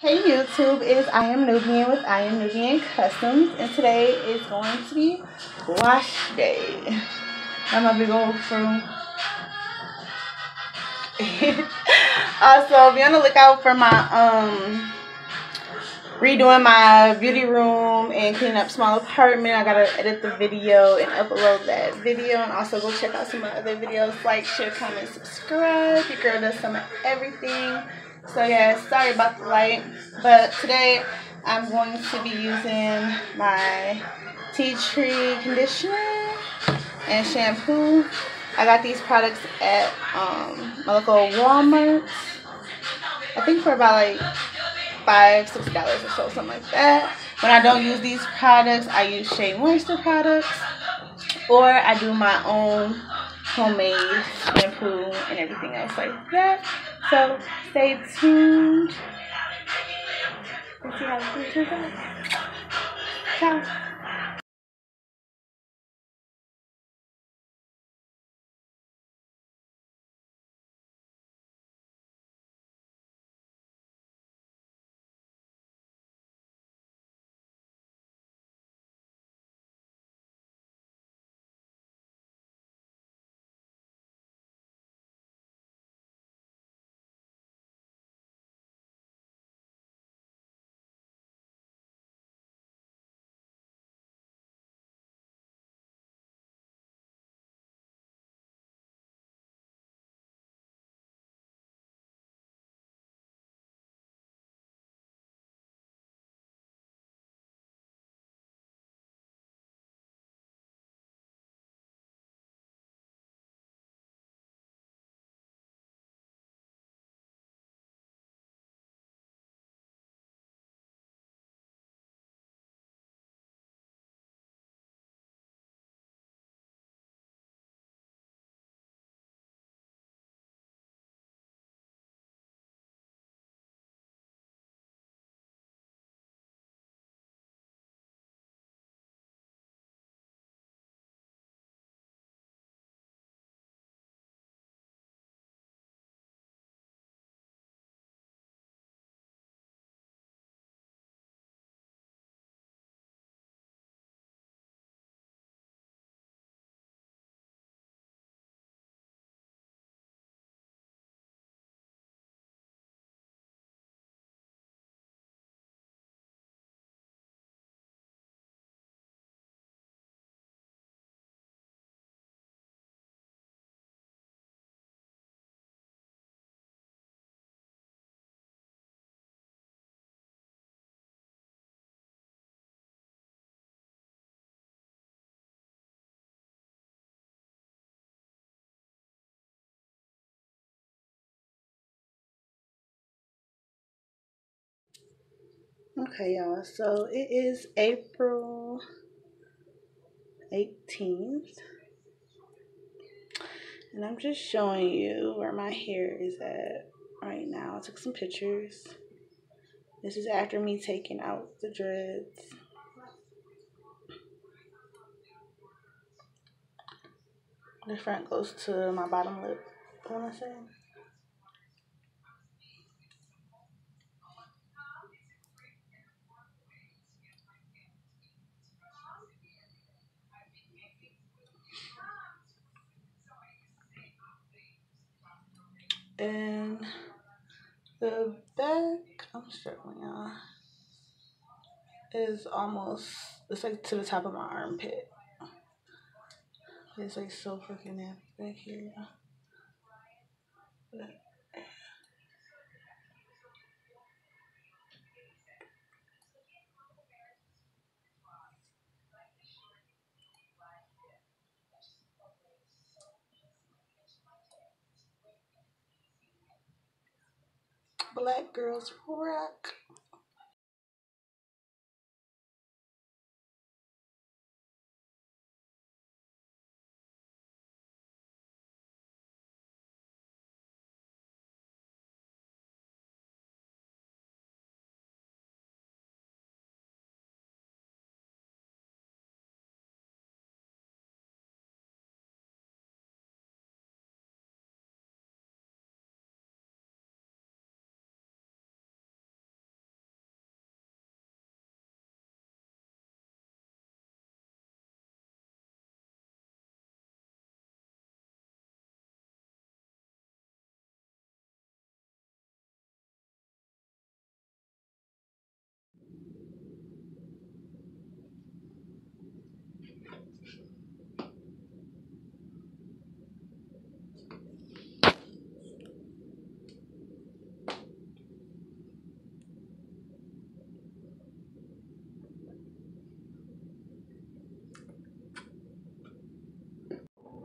Hey YouTube, it is I am Nubian with I am Nubian Customs and today is going to be wash day. I'm gonna be going through also be on the lookout for my um redoing my beauty room and cleaning up small apartment. I gotta edit the video and upload that video and also go check out some of my other videos. Like, share, comment, subscribe. Your girl does some of everything. So yeah, sorry about the light, but today I'm going to be using my tea tree conditioner and shampoo. I got these products at um, my local Walmart. I think for about like five, six dollars or so, something like that. When I don't use these products, I use Shea Moisture products, or I do my own homemade shampoo and everything else like that. So stay tuned. Let's see how the future goes. Ciao. Okay, y'all. So it is April 18th. And I'm just showing you where my hair is at right now. I took some pictures. This is after me taking out the dreads. The front goes to my bottom lip, I want to say. And the back, I'm struggling, y'all, is almost, it's like to the top of my armpit. It's like so freaking back here, y'all. Black girls rock.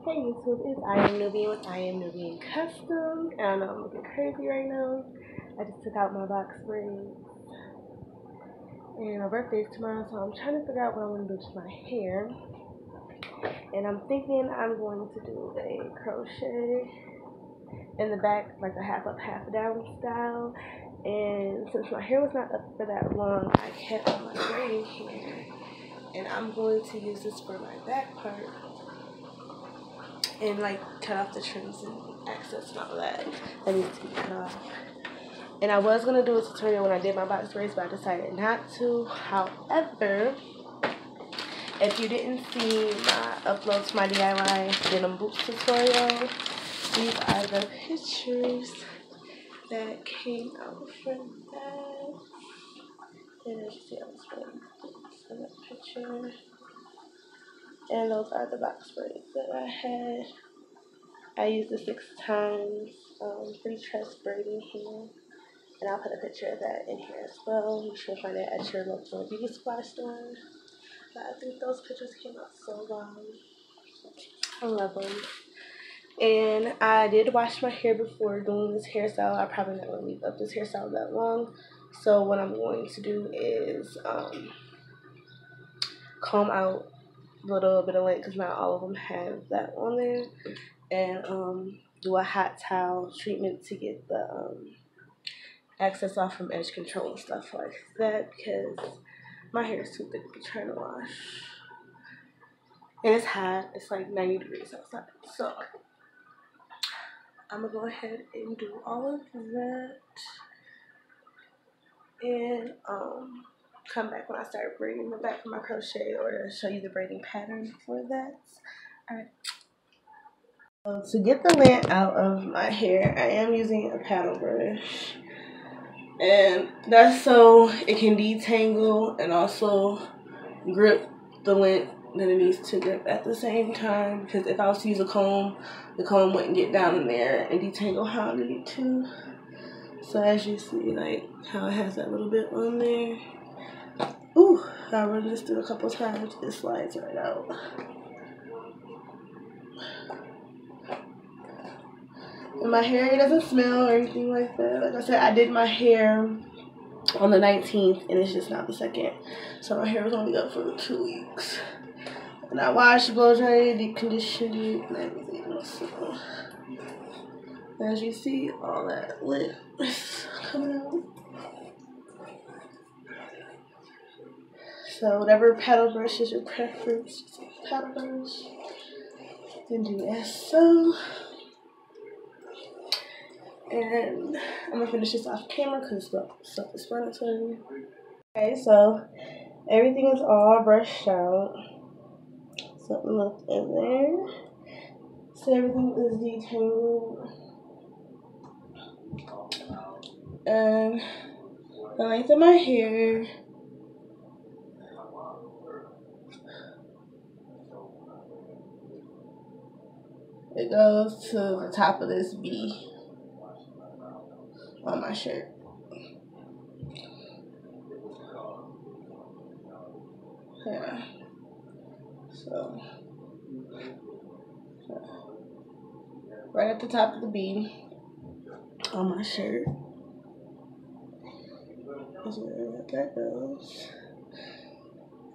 Hey YouTube, it's I am Nubian with I am Nubian Custom. And I I'm looking crazy right now. I just took out my box braids. And my birthday is tomorrow, so I'm trying to figure out what I'm going to do to my hair. And I'm thinking I'm going to do a crochet in the back, like a half up, half down style. And since my hair was not up for that long, I kept my braiding here. And I'm going to use this for my back part and like cut off the trims and access and all that that needs to be cut off. And I was gonna do a tutorial when I did my box braids, but I decided not to. However, if you didn't see my upload to my DIY denim boots tutorial, these are the pictures that came out from that. And you see, I was wearing in that picture. And those are the box braids that I had. I used the six times um, FreeTress braiding here. And I'll put a picture of that in here as well. You should find it at your local beauty supply store. But I think those pictures came out so long. I love them. And I did wash my hair before doing this hairstyle. I probably not to leave up this hairstyle that long. So what I'm going to do is um, comb out little bit of lint because not all of them have that on there. And um, do a hot towel treatment to get the um, excess off from edge control and stuff like that because my hair is too thick to try to wash. And it's hot. It's like 90 degrees outside. So I'm going to go ahead and do all of that. And um, come back when I start braiding the back of my crochet or to show you the braiding pattern for that. Alright. So to get the lint out of my hair, I am using a paddle brush. And that's so it can detangle and also grip the lint that it needs to grip at the same time. Because if I was to use a comb, the comb wouldn't get down in there and detangle how I need to. So as you see, like how it has that little bit on there. Ooh, I run this through a couple times. It slides right out. And my hair doesn't smell or anything like that. Like I said, I did my hair on the 19th and it's just not the second. So my hair was only up for two weeks. And I washed, blow dried, deep conditioned it, and everything. So, as you see, all that lint is coming out. So whatever paddle brush is your preference, paddle brush. Then do so. And I'm gonna finish this off camera because it's self-explanatory. Okay, so everything is all brushed out. Something left in there. So everything is detangled. And the length of my hair It goes to the top of this B on my shirt. Yeah. So, right at the top of the B on my shirt is where that goes.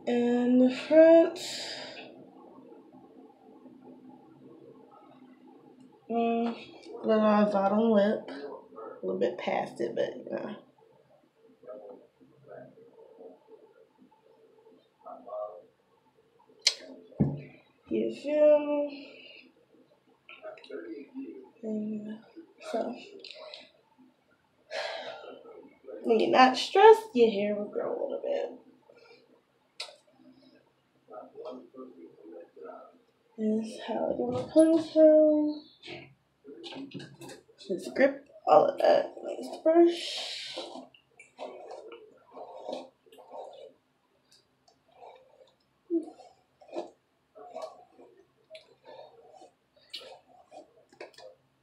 And the front. Mm, little on bottom lip. A little bit past it, but you know. You feel? And so, when you're not stressed, your hair will grow a little bit. This how I do my ponytail. Just grip all of that nice brush.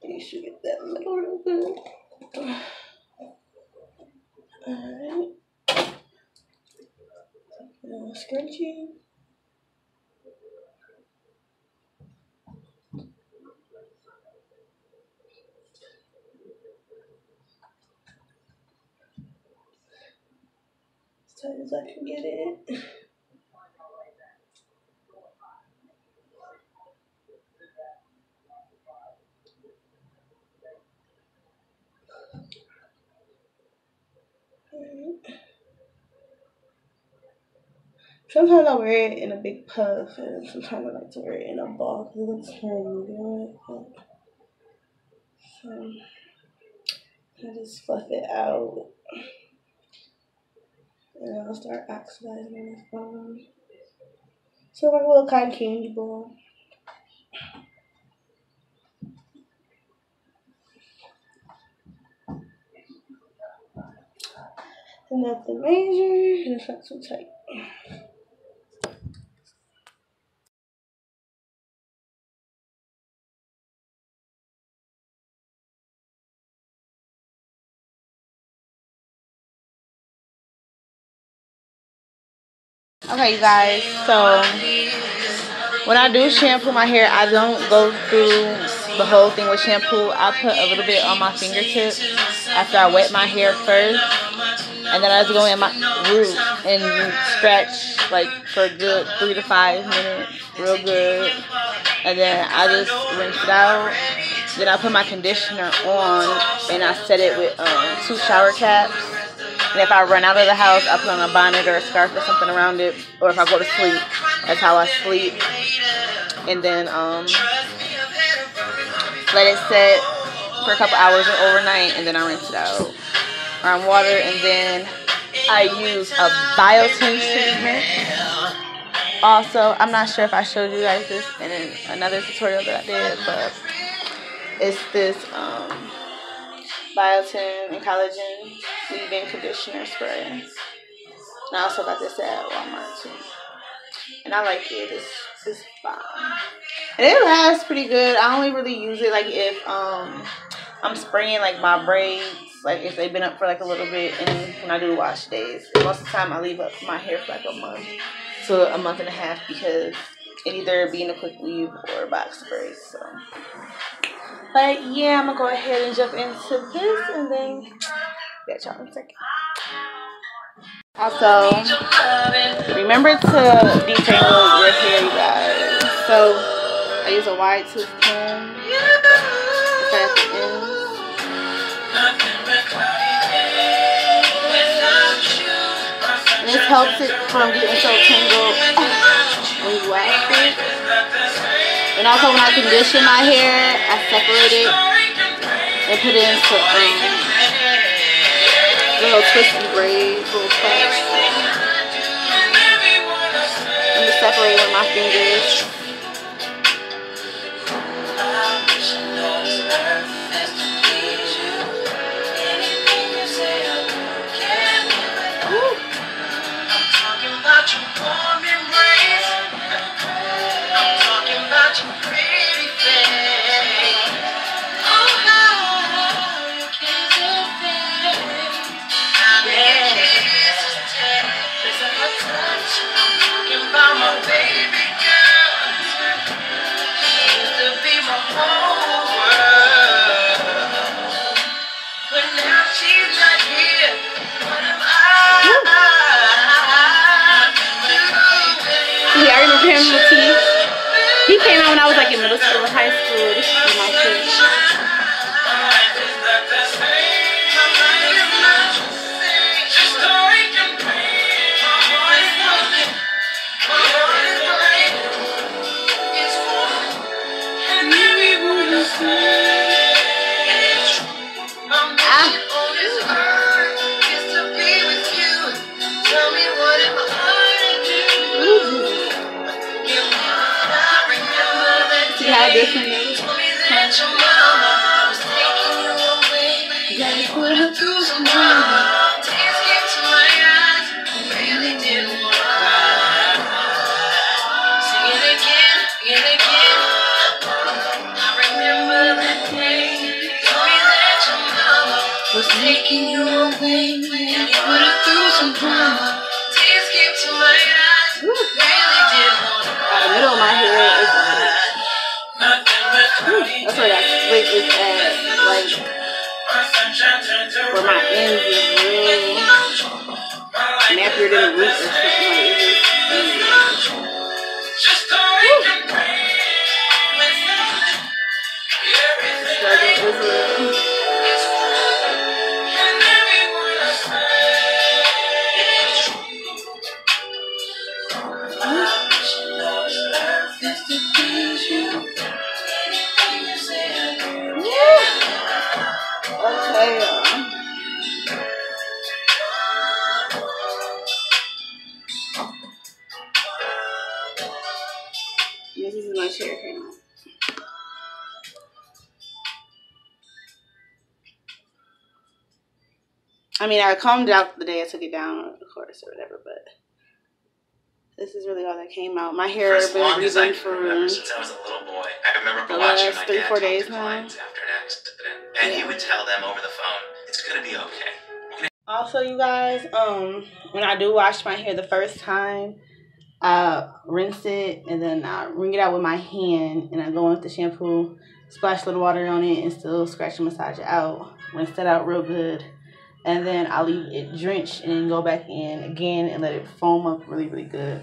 You should get that middle real good. Alright. Now scrunchie. Tight as I can get it. Sometimes I wear it in a big puff, and sometimes I like to wear it in a ball it looks more good. So I just fluff it out, and I'll start oxidizing this bone. So like a little cotton candy ball. Nothing major, and it's not too tight. Okay, you guys, so when I do shampoo my hair, I don't go through the whole thing with shampoo. I put a little bit on my fingertips after I wet my hair first. And then I just go in my root and stretch like for a good three to five minutes, real good. And then I just rinse it out. Then I put my conditioner on and I set it with um, two shower caps. And if I run out of the house, I put on a bonnet or a scarf or something around it. Or if I go to sleep, that's how I sleep. And then um, let it set for a couple hours or overnight, and then I rinse it out around water. And then I use a biotin treatment. Also, I'm not sure if I showed you guys this in another tutorial that I did, but it's this um, biotin and collagen leave-in conditioner spray. And I also got this at Walmart too. And I like it. It's, it's fine. And it lasts pretty good. I only really use it like if um I'm spraying like my braids, like if they've been up for like a little bit and when I do wash days. Most of the time I leave up my hair for like a month to a month and a half because it either being a quick weave or a box braid. So but yeah, I'm gonna go ahead and jump into this and then get y'all in a second. Also, remember to detangle your hair, you guys. So, I use a wide tooth comb. this helps it from getting so tangled when you wax it. And also when I condition my hair, I separate it and put it into um, little twisty braids, little cuts. And just separate with my fingers. Where that split is at. Like, where my ends is real. snappier than a root or something like it. Just don't compare Struggle is I mean, I combed out the day I took it down, of course, or whatever, but this is really all that came out. My hair has been long as I can remember, for since I was a little boy, I remember The watching last my three, dad four days now. after an accident, and he would tell them over the phone, "It's gonna be okay." Also, you guys, um, when I do wash my hair the first time, I rinse it and then I wring it out with my hand and I go in with the shampoo, splash a little water on it, and still scratch and massage it out. Rinse that out real good, and then I leave it drenched and go back in again and let it foam up really, really good.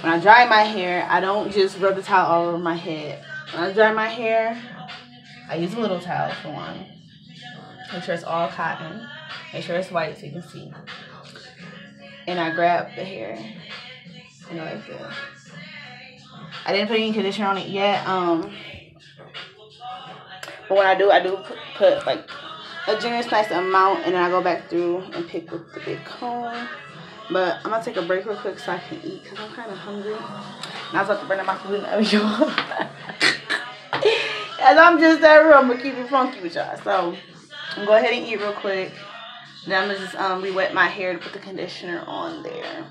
When I dry my hair, I don't just rub the towel all over my head. When I dry my hair, I use a little towel for one. Make sure it's all cotton. Make sure it's white so you can see. And I grab the hair and go like this. I didn't put any conditioner on it yet. Um, but when I do, I do put, put like a generous nice amount, and then I go back through and pick with the big comb. But I'm gonna take a break real quick so I can eat because I'm kind of hungry. And I was about to burn up my food in the oven, y'all. As I'm just that real, I'm gonna keep it funky with y'all. So I'm gonna go ahead and eat real quick. Then I'm gonna just um re-wet my hair to put the conditioner on there.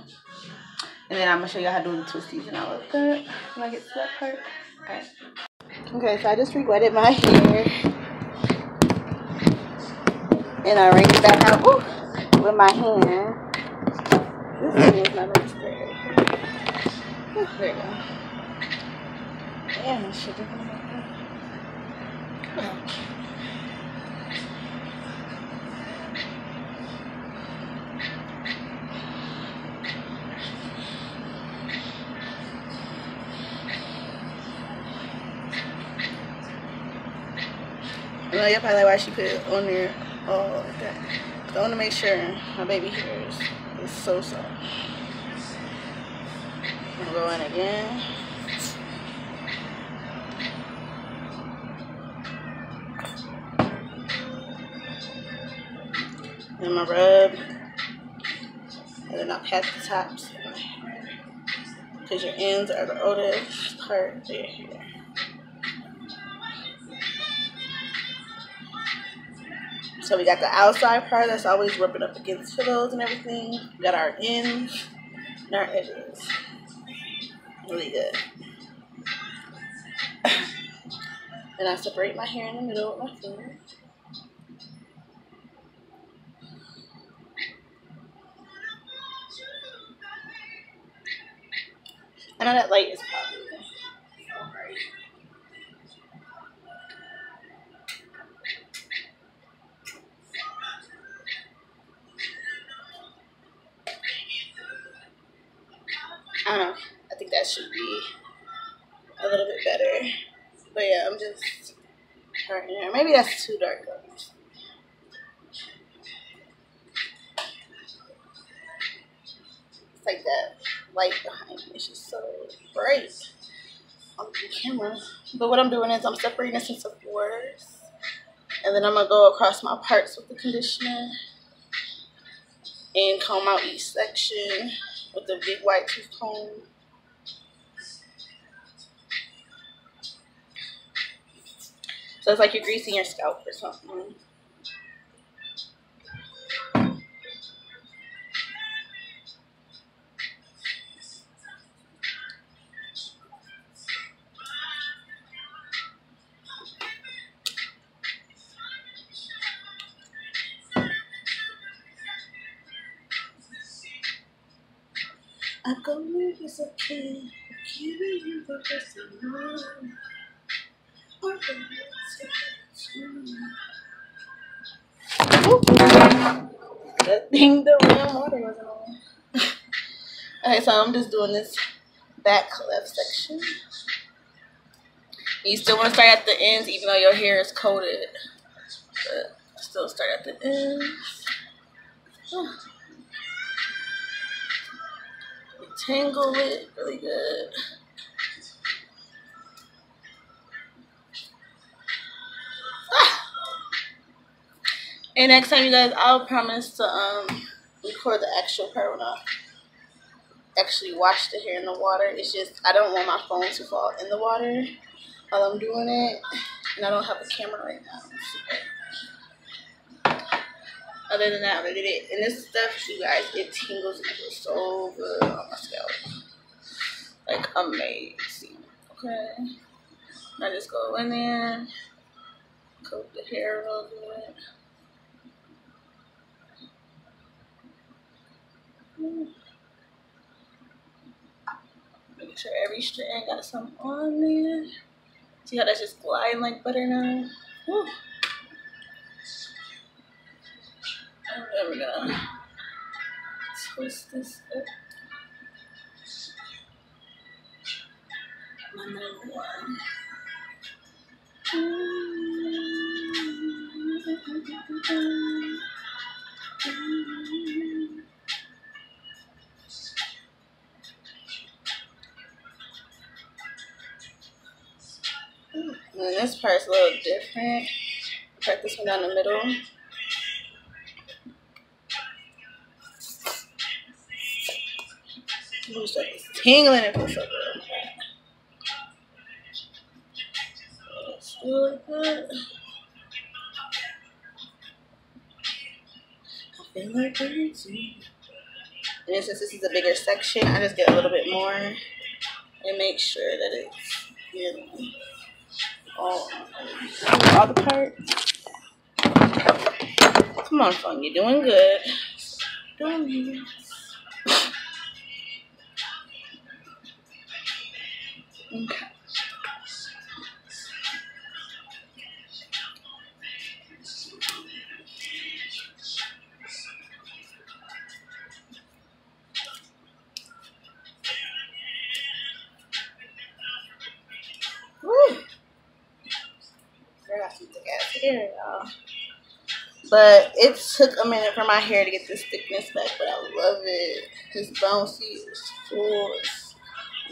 And then I'm gonna show y'all how to do the twisties and all of that when I get to that part. Alright. Okay, so I just re-wetted my hair. And I wring that out ooh, with my hand. This is straight. Ooh, There you go. Damn, this shit doesn't look good. I know you're probably why she put it on there all like that. I want to make sure my baby hair is, is so soft. I'm gonna go in again. And my rub. And then I'll pat the tops. Because your ends are the oldest part of So we got the outside part that's always rubbing up against pillows and everything. We got our ends and our edges. Really good. and I separate my hair in the middle with my finger. I know that light is alright. I don't know. I think that should be a little bit better. But yeah, I'm just turning here. Maybe that's too dark though. It's like that light behind me. It's just so bright on the camera. But what I'm doing is I'm separating this into fours. And then I'm going to go across my parts with the conditioner. And comb out each section with the big wide tooth comb. So it's like you're greasing your scalp or something. Good thing the water wasn't on. okay, so I'm just doing this back left section. You still want to start at the ends, even though your hair is coated. But still start at the ends. Tangle it really good. And next time, you guys, I'll promise to um record the actual part when I actually wash the hair in the water. It's just I don't want my phone to fall in the water while I'm doing it, and I don't have a camera right now. Other than that, I did it. And this stuff, you guys, it tingles and feels so good on my scalp. Like amazing. Okay. I just go in there, coat the hair real good. Make sure every strand got some on there. See how that's just gliding like butter now? Whew. And then we're gonna twist this up. My number one. And then this part's a little different. Cut this one down the middle. Ooh, stuff is tingling. It's really good. I feel like. And since this is a bigger section, I just get a little bit more and make sure that it's you know, all, all the parts. Come on, phone, you're doing good. Doing good. Okay. Woo. I got some thick ass hair, y'all. But it took a minute for my hair to get this thickness back, but I love it. It's bouncy, it's full, it's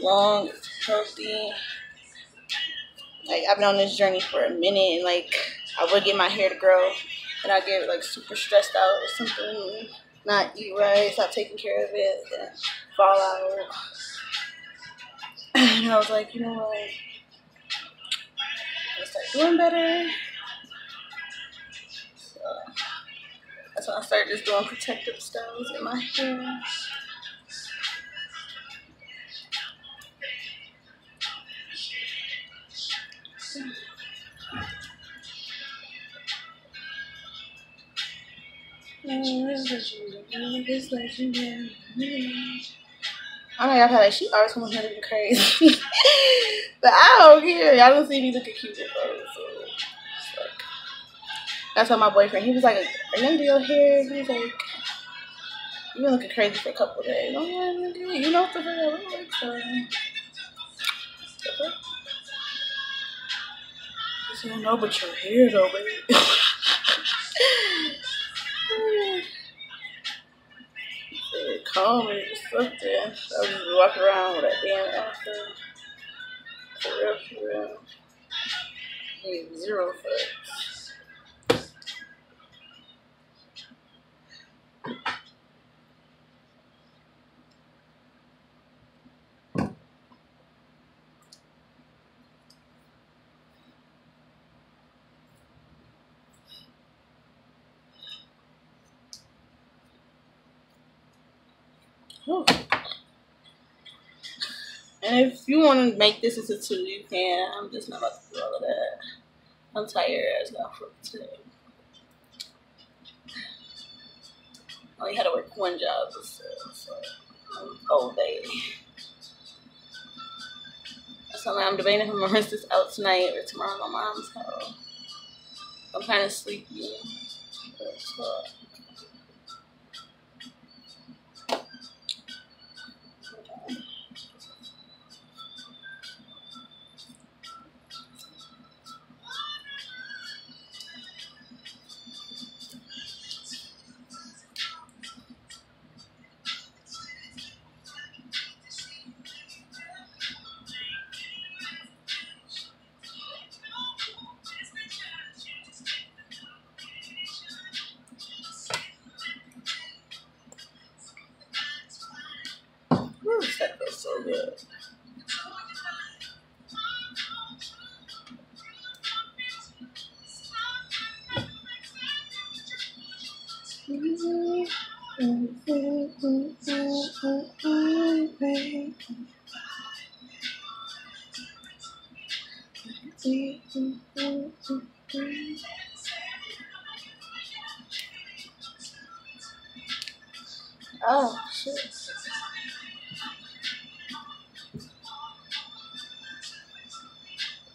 long, it's healthy. Like I've been on this journey for a minute, and like I would get my hair to grow, and I get like super stressed out or something, not eat right, stop taking care of it, then fall out. And I was like, you know what? I start doing better. That's when I started just doing protective styles in my hair. I know y'all probably like she always comes here looking crazy, but I don't care. Y'all don't see me looking cute photos, so that's why my boyfriend. He was like, "Are you gonna do your hair?" He was like, you've been looking crazy for a couple of days." I'm like, "You know what the fuck I look like?" So, you don't know, but your hair though, baby. It just stuck there. I was just walking around with that damn afro. For real, for real. Need zero fucks. Whew. And if you want to make this into two, you can. I'm just not about to do all of that. I'm tired as now for today. I only had to work one job so I'm all day. So now I'm debating if I'm gonna rinse this out tonight or tomorrow my mom's house. I'm kind of sleepy. But, uh, so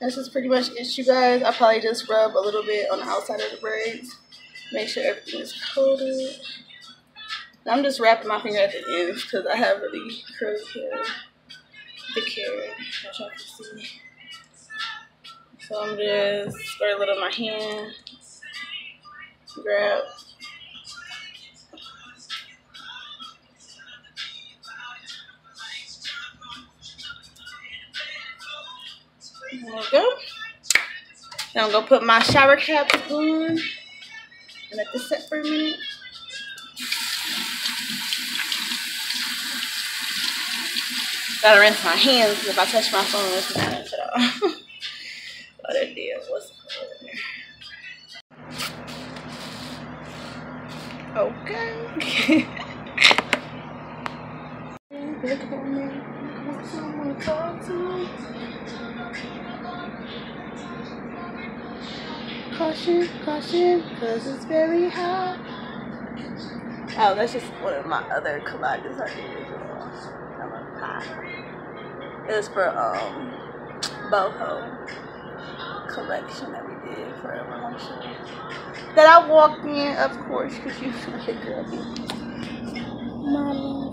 This is pretty much it, you guys. I probably just rub a little bit on the outside of the braids. Make sure everything is coated. I'm just wrapping my finger at the ends because I have really curly hair, thick hair, as y'all can see. So I'm just spray a little on my hand, grab. Now I'm gonna put my shower cap on and let this set for a minute. Gotta rinse my hands if I touch my phone. It's not Oh, that's just one of my other collages I did. I'm a hot. It was for um boho collection that we did for a promotion. That I walked in, of course, because you know the girl. Mama.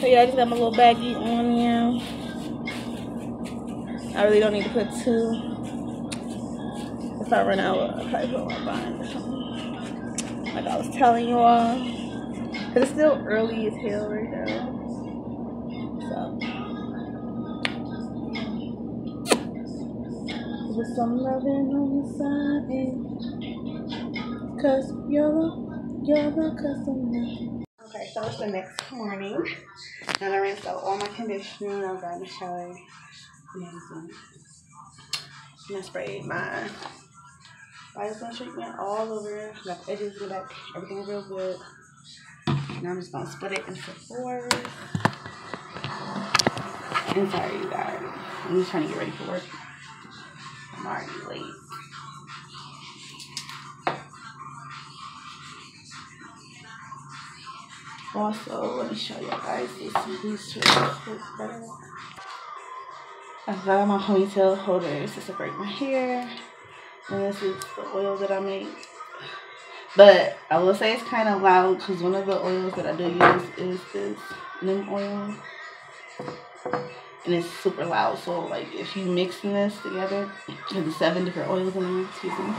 So yeah, I just got my little baggie on now. I really don't need to put two. If I run out, I'll probably put one behind or something. Like I was telling you all. Because it's still early as hell right now. So. With some loving on the side. Cause you're the, you're the customer. Okay, so it's the next morning. And I rinsed out all my conditioner. I got in the shower. And everything. And um, I sprayed my Biotin treatment all over. Got the edges in the back. Everything real good. Now I'm just gonna split it into fours. I'm sorry, you guys. I'm just trying to get ready for work. I'm already late. Also, let me show you guys this booster. better. I've got my ponytail holders to separate my hair. And this is the oil that I make. But I will say it's kind of loud because one of the oils that I do use is this neem oil. And it's super loud. So, like, if you mixing this together, there's seven different oils in there, excuse me.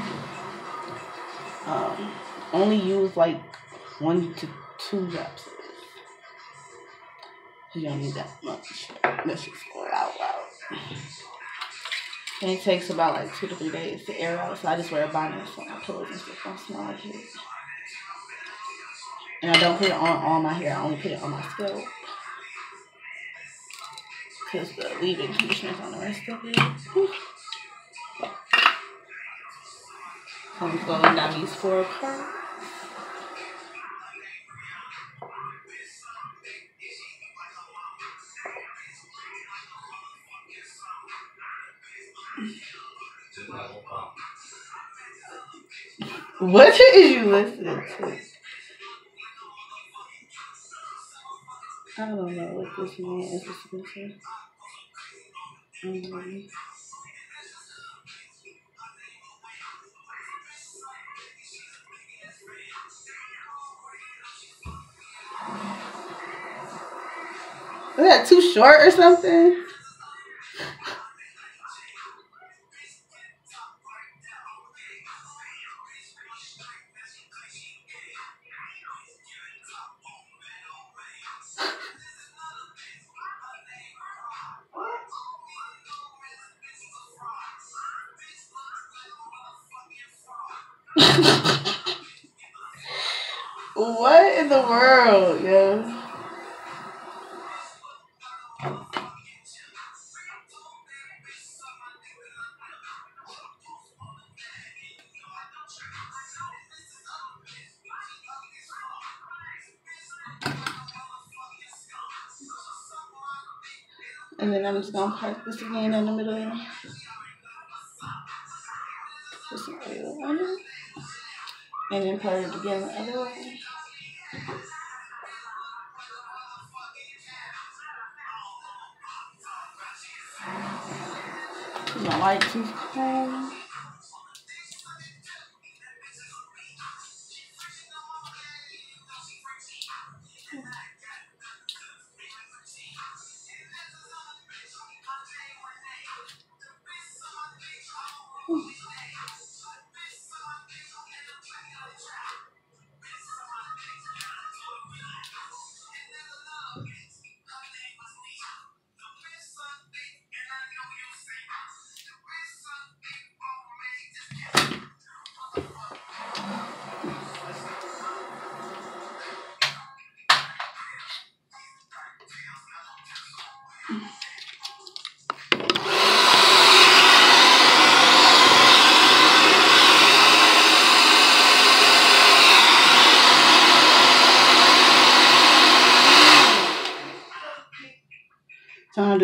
Um, only use like one to two drops of this. You don't need that much. Let's just out loud. And it takes about like two to three days to air out, so I just wear a bonnet so my pillows and stuff don't smell like it. And I don't put it on all my hair, I only put it on my scalp. Because the leave-in conditioner's on the rest of it. Whew. I'm going down these four parts. What is you listening to? I don't know what this man is listening to. Um, is that too short or something? Gonna again in the middle. Put some oil on it. And then part it again the other way. My light too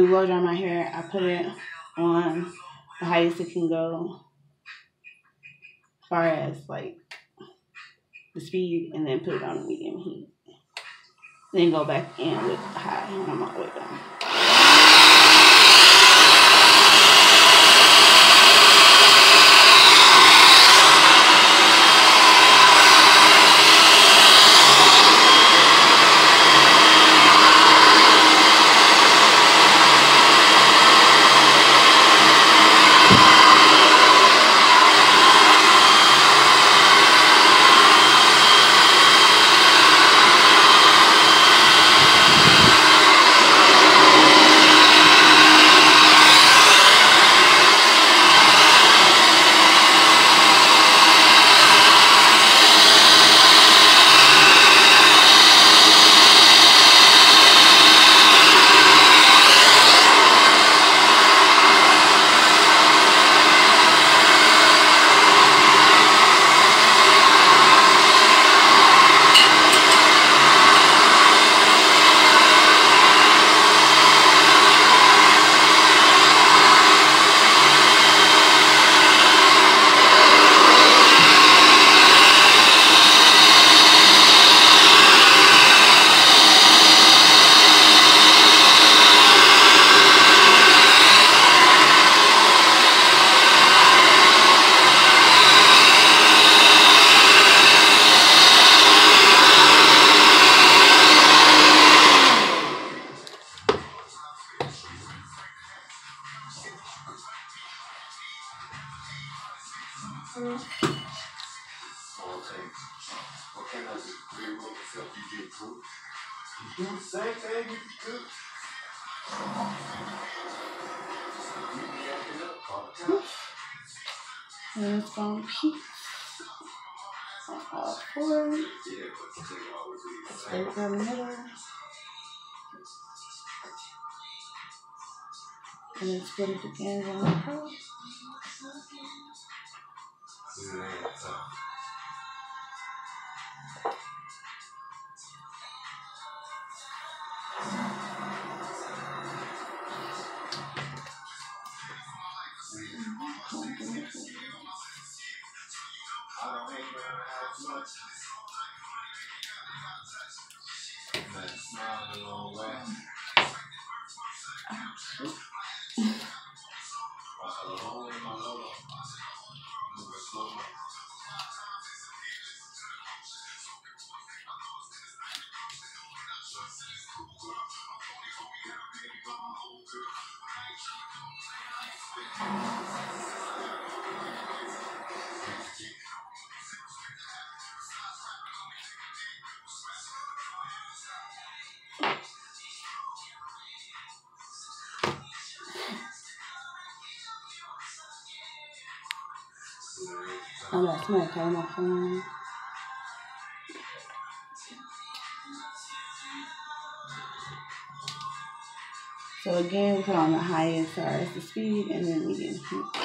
I blow dry my hair, I put it on the highest it can go, as far as like the speed, and then put it on medium heat. Then go back in with high when I'm all the way done. The middle. And then split it again on the a long way. So again, put on the highest far the speed and then medium heat.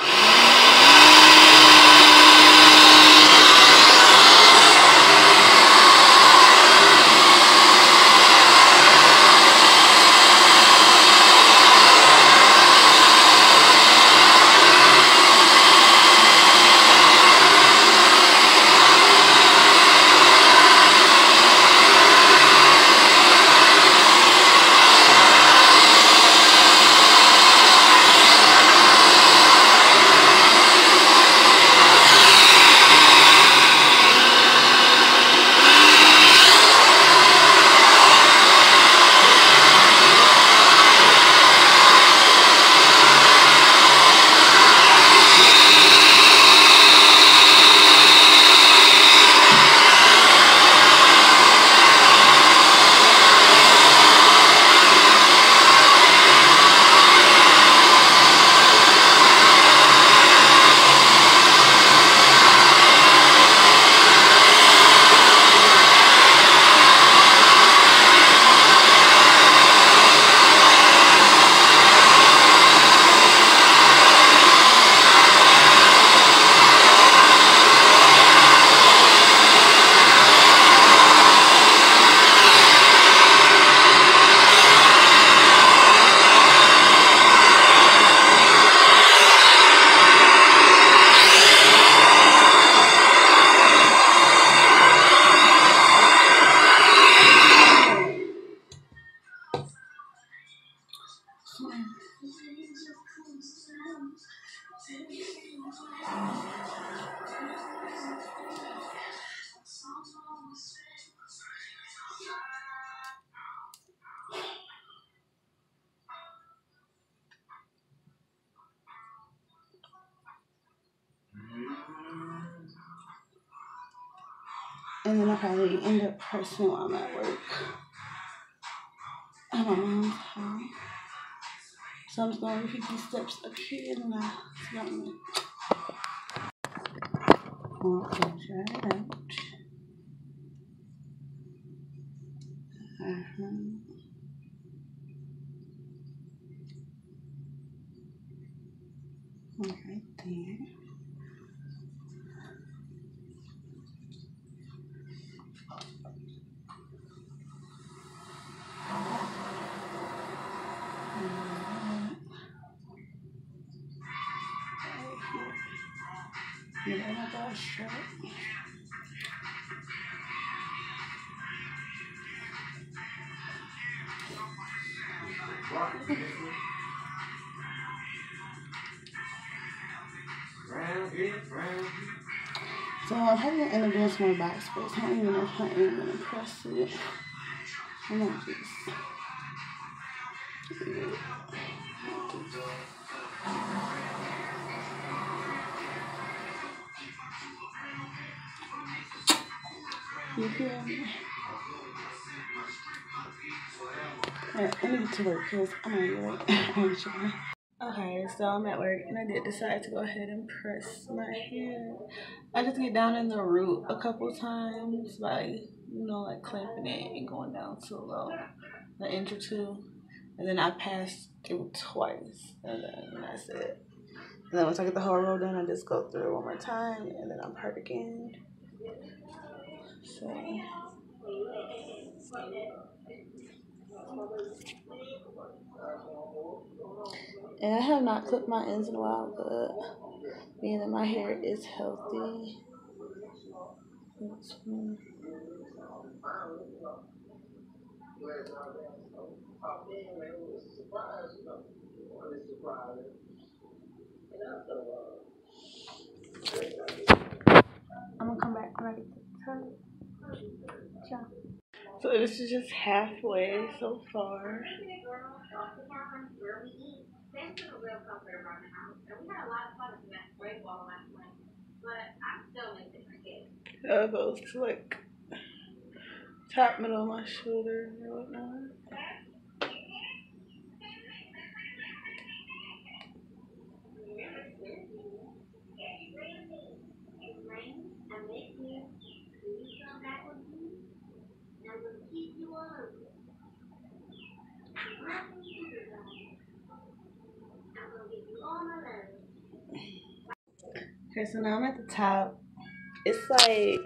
And then I'll probably end up pressing while I'm at work. At my mom's house. So I'm just going 50 steps up here and I start my Okay, try it out. Back splits. I don't even know if I am gonna press it. I might just. You feel me? Alright, to work because I'm already late. I'm. Okay, so I'm at work and I did decide to go ahead and press my hair. I just get down in the root a couple times by, you know, like clamping it and going down to low, an inch or two. And then I pass through twice and then that's it. And then once I get the whole row done, I just go through one more time and then I'm part again. So. And I have not clipped my ends in a while, but being that my hair is healthy. I'm gonna come back when I get to the turn. Ciao. So this is just halfway so far. Uh, those like top middle of my shoulder or whatnot. Okay, so now I'm at the top. It's like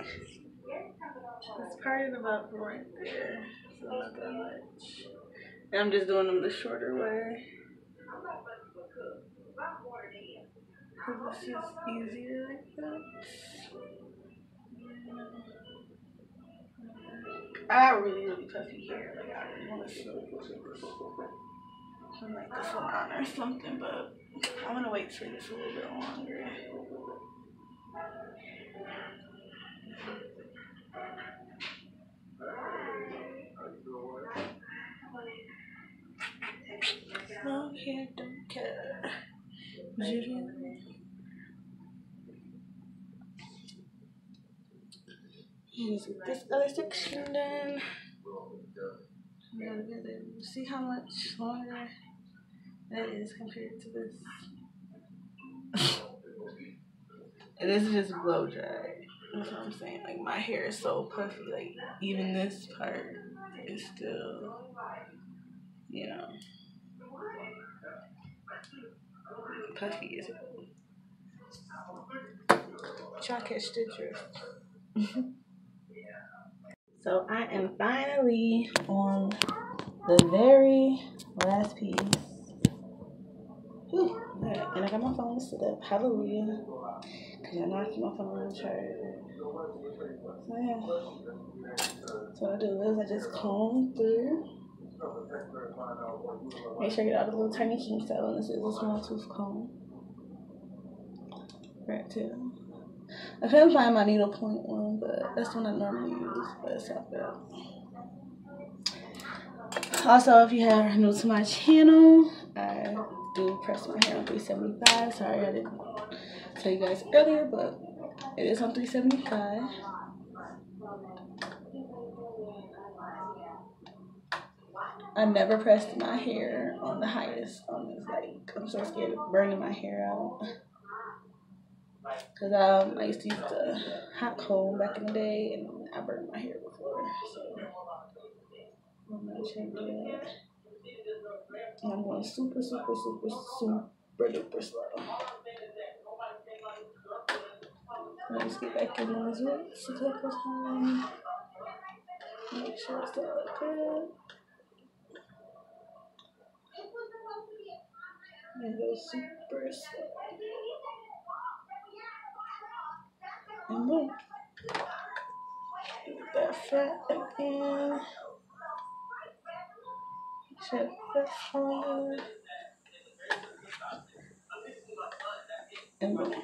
it's part of the buckle right there, so not that much. And I'm just doing them the shorter way. Cause it's just easier like that. I got really, really puffy hair. Like I really want to slow from like the salon or something, but I'm gonna wait for this a little bit longer. No care, don't care. This other section gonna. See how much longer that is compared to this. and this is just blow dry. That's what I'm saying. Like my hair is so puffy. Like even this part is still, you know, puffy as well. Y'all catch the drift. so I am finally on the very last piece. Whew, and I got my phone set up. Hallelujah. Because I know I keep my phone on charge. So yeah. So what I do is I just comb through. Make sure I get all the little tiny kinks out. And this is a small tooth comb. Right too. I couldn't find my needlepoint point one, but that's the one I normally use. But it's all good. Also, if you are new to my channel, I do press my hair on 375. Sorry I didn't tell you guys earlier, but it is on 375. I never pressed my hair on the highest on this. Like, I'm so scared of burning my hair out. Cause um, I used to use the hot comb back in the day, and I burned my hair before. So I'm not change it. And I'm going super, super, super, super duper slow. Let's get back in this one. So take our time. Make sure it's all good. And go super slow. Boom. Get that flat again. Check this on. And boom.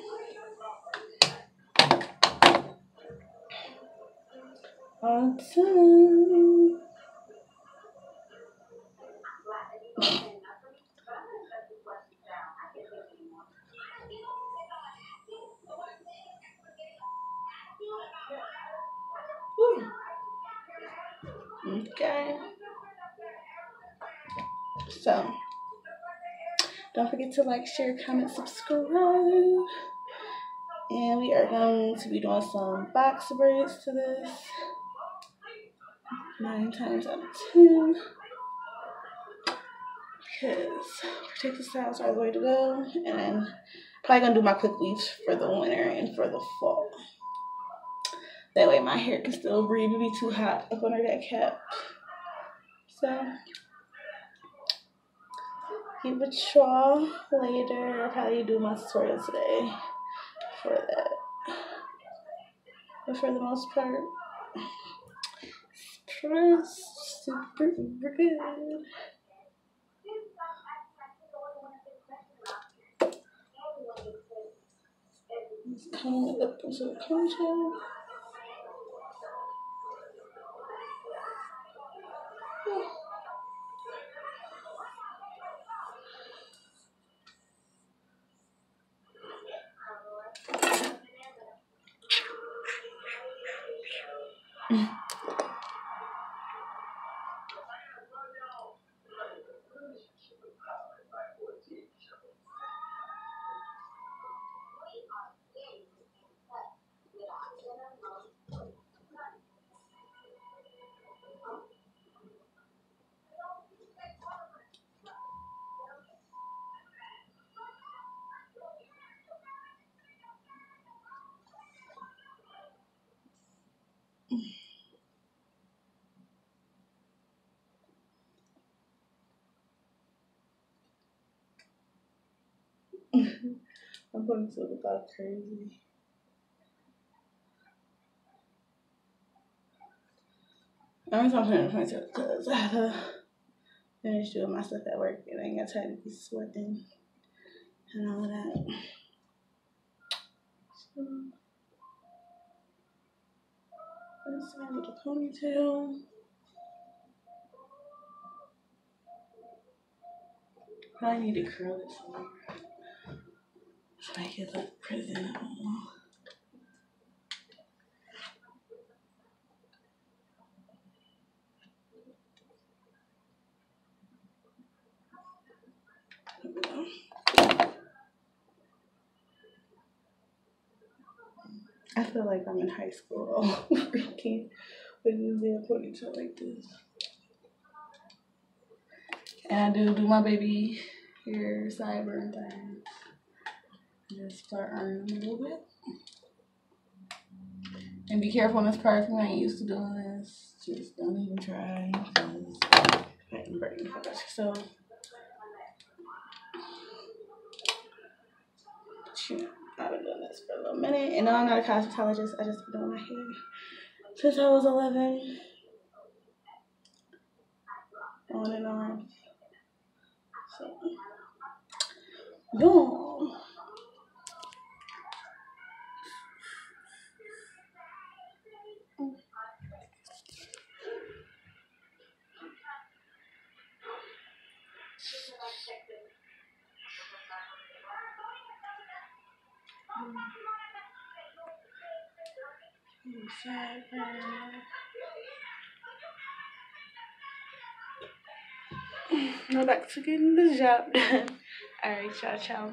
Awesome. Okay. So, don't forget to like, share, comment, subscribe. And we are going to be doing some box braids to this. Nine times out of ten. Because protective styles are the way to go. And then probably gonna do my quick weaves for the winter and for the fall. That way my hair can still breathe. It'll be too hot up under that cap. So keep it y'all later. I'll probably do my tutorial today for that. But for the most part, it's super, super good. Let's comb it up into the contour. I'm going to look all crazy. I'm just talking to myself because I have to finish doing my stuff at work and I ain't got time to be sweating and all that. So, let's start with the ponytail. I need to curl more. To make it look presentable. There. I feel like I'm in high school all over again with using a ponytail like this. And I do do my baby hair sideburn thing. Just start ironing a little bit. And be careful on this part if you ain't used to doing this. Just don't even try. Because I can burn your fingers. So, I've been doing this for a little minute. And I'm not a cosmetologist. I just been doing my hair since I was 11. On and on. So, boom. Now back to getting the job done. Alright, ciao, ciao.